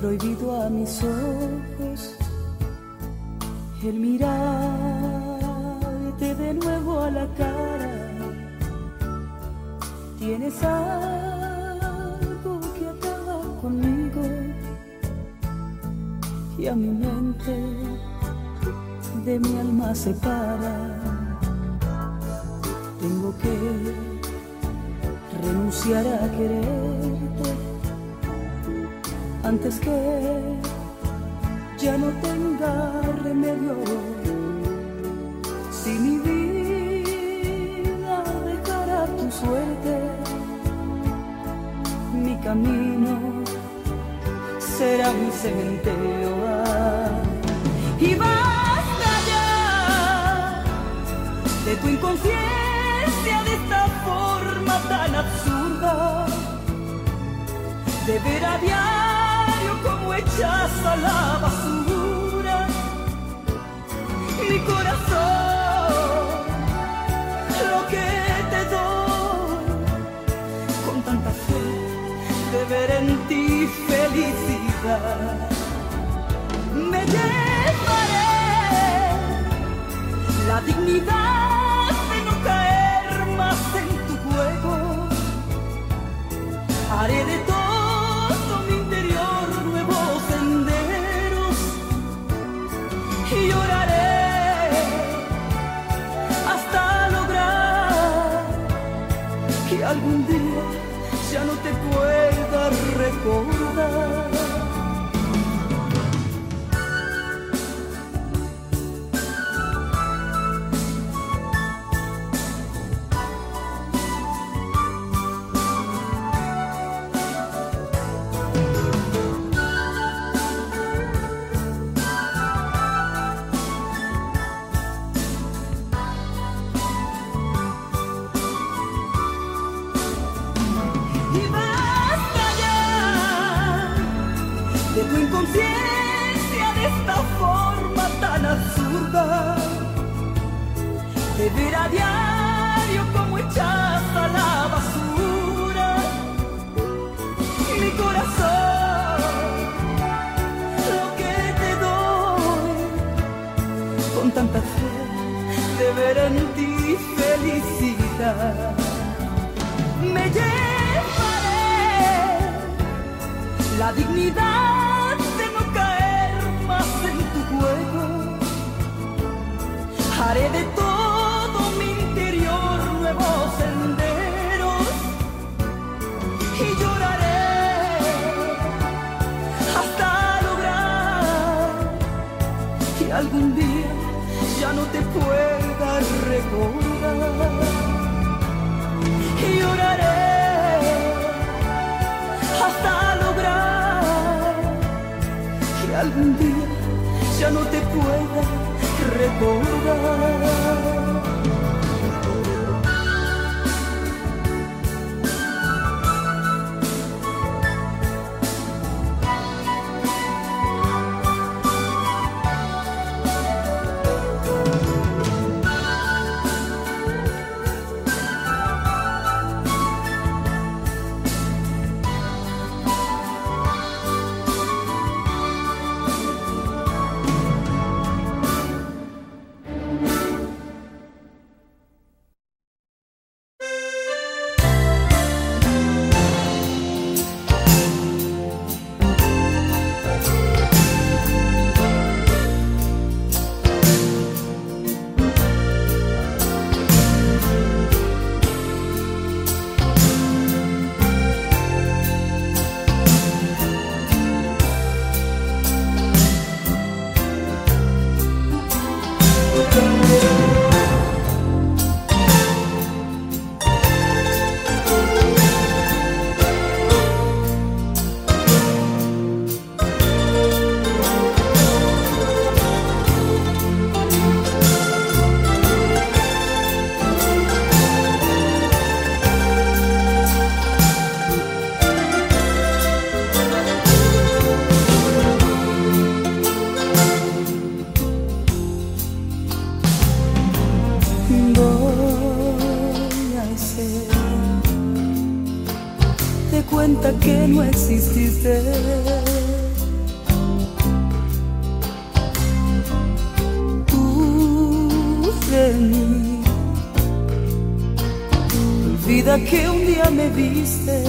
prohibido a mis ojos el mirarte de nuevo a la cara. Tienes algo que acaba conmigo y a mi mente de mi alma separa. Tengo que renunciar a quererte antes que ya no tenga remedio. Si mi vida dejara tu suerte, mi camino será mi cementerio. Y basta ya de tu inconsciencia, de esta forma tan absurda, de ver a echas a la basura mi corazón, lo que te doy con tanta fe de ver en ti felicidad. Me llevaré la dignidad algún día ya no te pueda recordar. Ver a diario como echas a la basura. Mi corazón, lo que te doy con tanta fe de ver en ti felicidad. Me llevaré la dignidad algún día ya no te pueda recordar y lloraré hasta lograr que algún día ya no te pueda recordar. cuenta que no exististe. Tú de mí, olvida que un día me viste.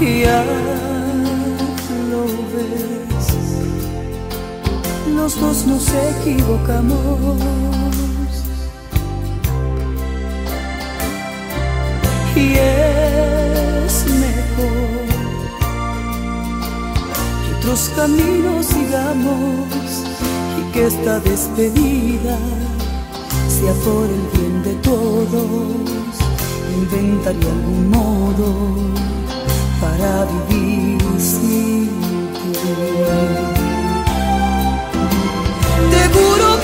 Ya lo ves, los dos nos equivocamos. Y es mejor que otros caminos sigamos y que esta despedida sea por el bien de todos. Inventaría algún modo para vivir sin ti. Te juro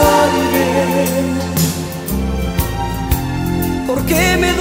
arde porque me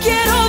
quiero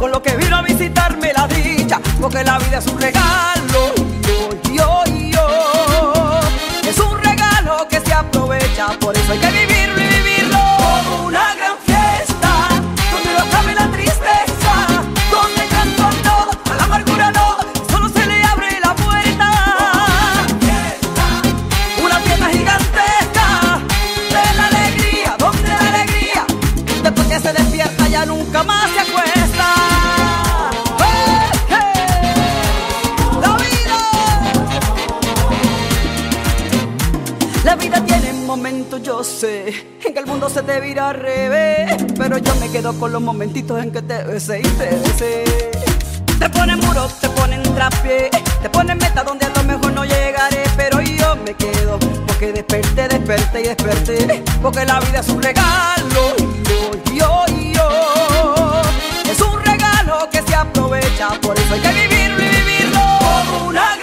con lo que vino a visitarme la dicha, porque la vida es un regalo. Yo, yo, yo. Es un regalo que se aprovecha, por eso hay que vivir. Con los momentitos en que te besé y te besé. Te ponen muro, te ponen trapié, te ponen meta donde a lo mejor no llegaré. Pero yo me quedo, porque desperté, desperté y desperté. Porque la vida es un regalo, yo, yo, yo. Es un regalo que se aprovecha, por eso hay que vivirlo y vivirlo como una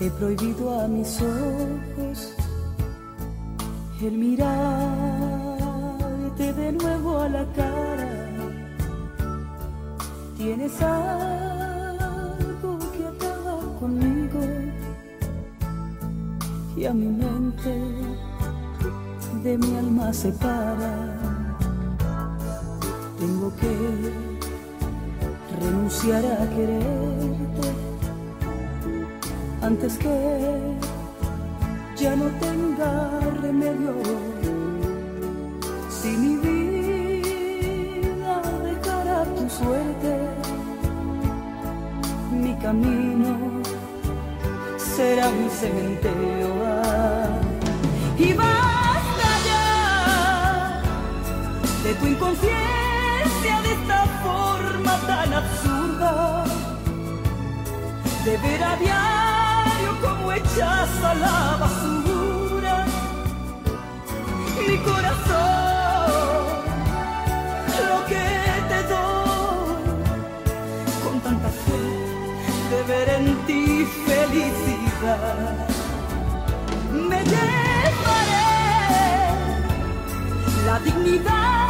he prohibido a mis ojos el mirarte de nuevo a la cara. Tienes algo que acaba conmigo y a mi mente de mi alma separa. Tengo que renunciar a quererte antes que ya no tenga remedio. Si mi vida dejara tu suerte, mi camino será mi cementerio. Y basta ya de tu inconsciencia de esta forma tan absurda de ver a a la basura. Mi corazón lo que te doy con tanta fe de ver en ti felicidad. Me llevaré la dignidad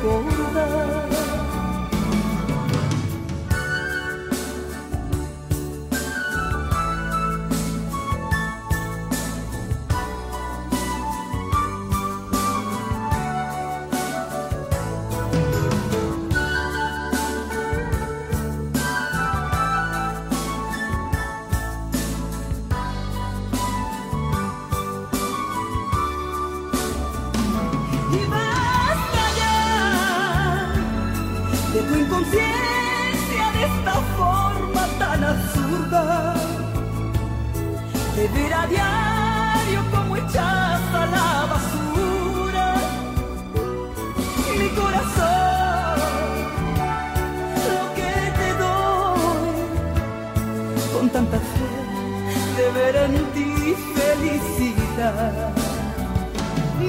pueda recordar.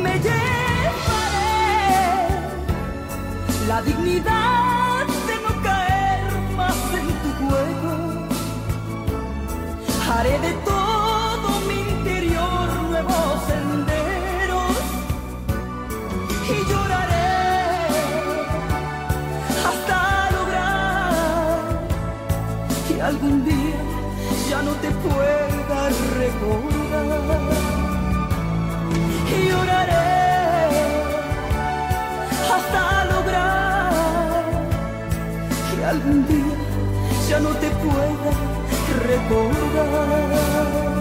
Me llevaré la dignidad de no caer más en tu juego. Haré de todo mi interior nuevos senderos y lloraré hasta lograr que algún día ya no te pueda recordar algún día ya no te pueda recordar.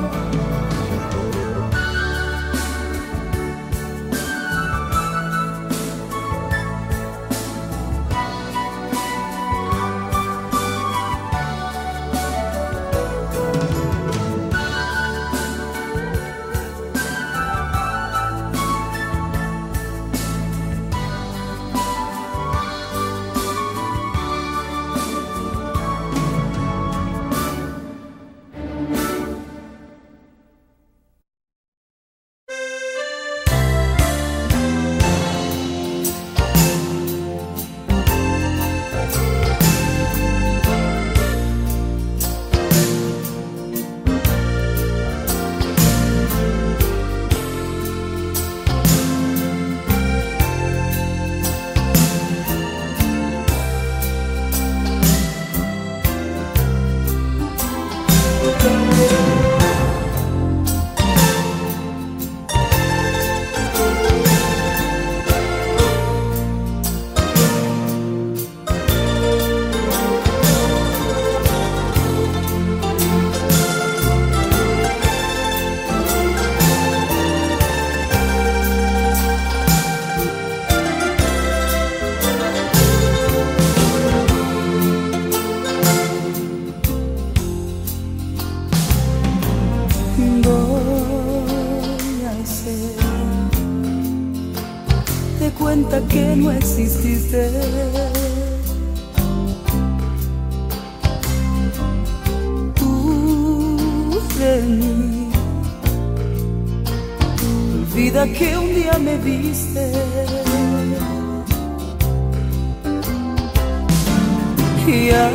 Ya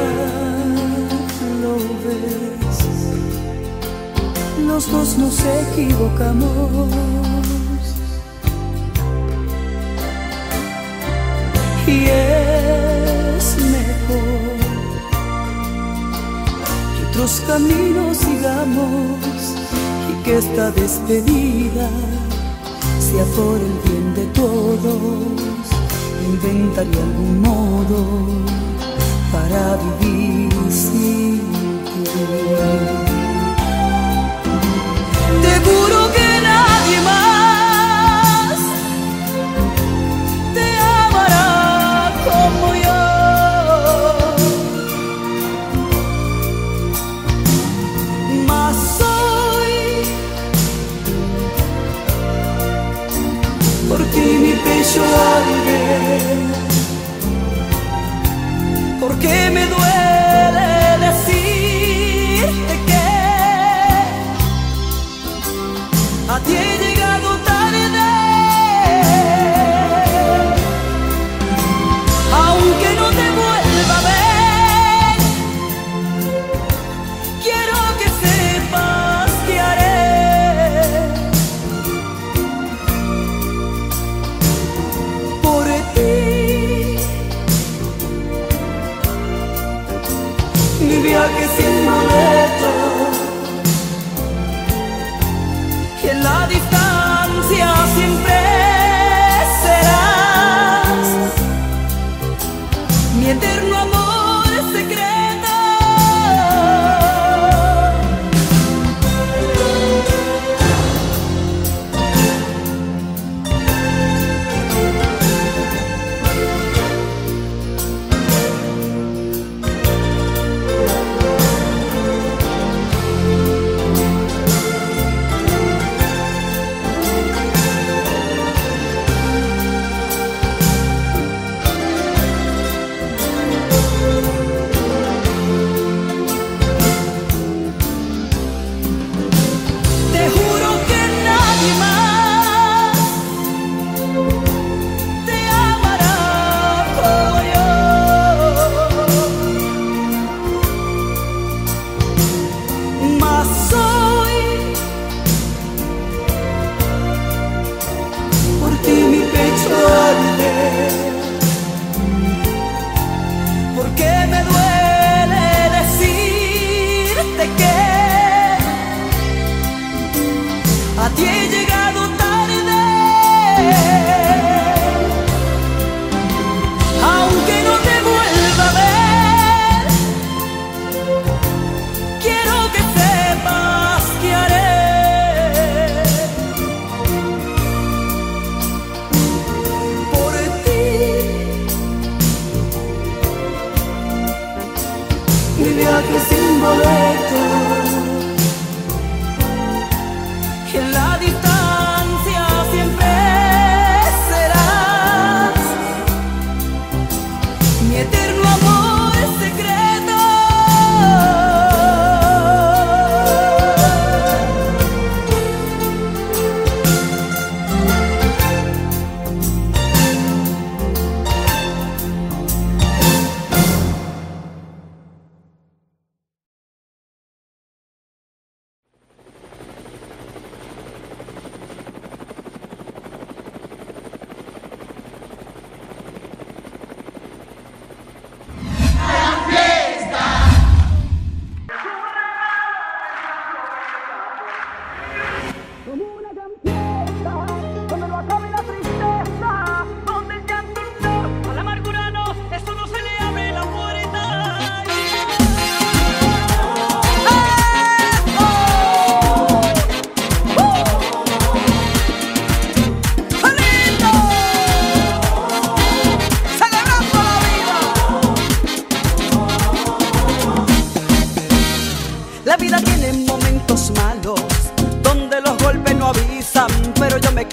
lo ves los dos nos equivocamos. Y es mejor que otros caminos sigamos y que esta despedida sea por el bien de todos. Inventaré algún modo para vivir sin ti. Te juro que nadie más te amará como yo. Mas hoy por ti mi pecho arde, porque me duele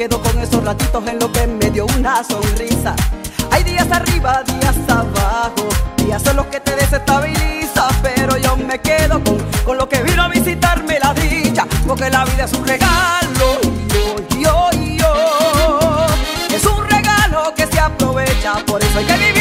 quedo con esos ratitos en lo que me dio una sonrisa. Hay días arriba, días abajo, días son los que te desestabiliza, pero yo me quedo con, con lo que vino a visitarme la dicha, porque la vida es un regalo. Yo, yo, yo, es un regalo que se aprovecha, por eso hay que vivirlo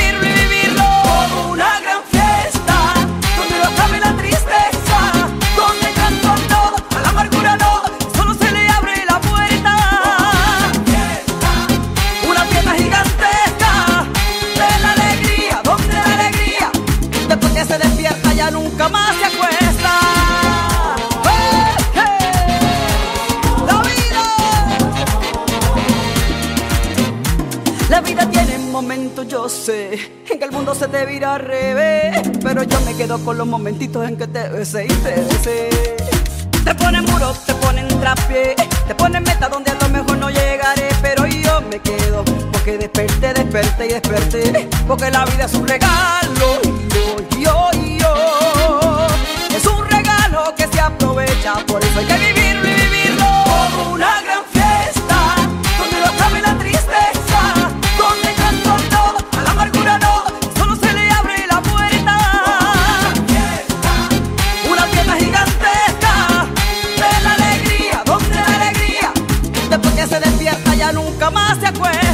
nunca más se acuesta. ¡Eh, eh! ¡La vida! Tiene momentos, yo sé, en que el mundo se te vira al revés. Pero yo me quedo con los momentitos en que te besé y te besé. Te ponen muro, te ponen trapié, te ponen meta donde a lo mejor no llegaré. Pero yo me quedo, porque desperté, desperté y desperté. Porque la vida es un regalo. aprovecha, por eso hay que vivirlo y vivirlo como una gran fiesta, donde no acabe la tristeza, donde canto no, a la amargura no, solo se le abre la puerta. Una fiesta gigantesca de la alegría, donde la alegría, después que se despierta ya nunca más se acuerda.